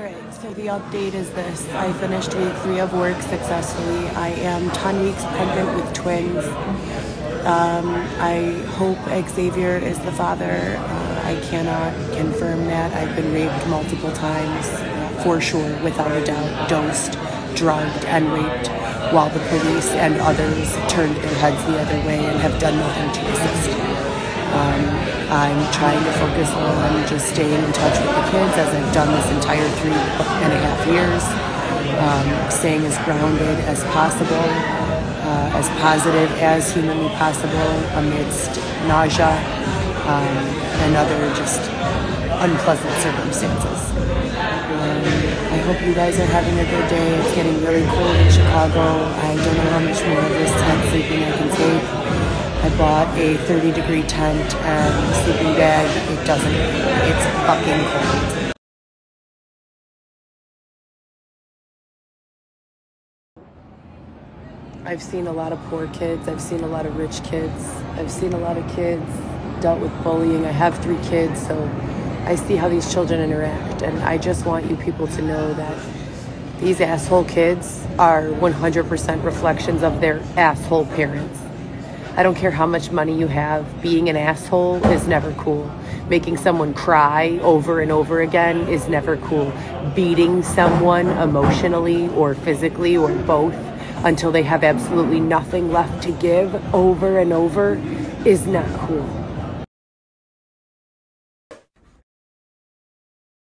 right, so the update is this. I finished week three of work successfully. I am 10 weeks pregnant with twins. Um, I hope Xavier is the father. Uh, I cannot confirm that. I've been raped multiple times, for sure, without a doubt, dosed, drugged, and raped, while the police and others turned their heads the other way and have done nothing to assist. Um, I'm trying to focus on just staying in touch with the kids as I've done this entire three and a half years, um, staying as grounded as possible, uh, as positive as humanly possible amidst nausea um, and other just unpleasant circumstances. Um, I hope you guys are having a good day. It's getting really cold in Chicago. I don't know how much more of this tent sleeping I can take. I bought a 30 degree tent and sleeping bag. It doesn't, it's fucking cold. I've seen a lot of poor kids. I've seen a lot of rich kids. I've seen a lot of kids dealt with bullying. I have three kids, so I see how these children interact. And I just want you people to know that these asshole kids are 100% reflections of their asshole parents. I don't care how much money you have, being an asshole is never cool. Making someone cry over and over again is never cool. Beating someone emotionally or physically or both until they have absolutely nothing left to give over and over is not cool.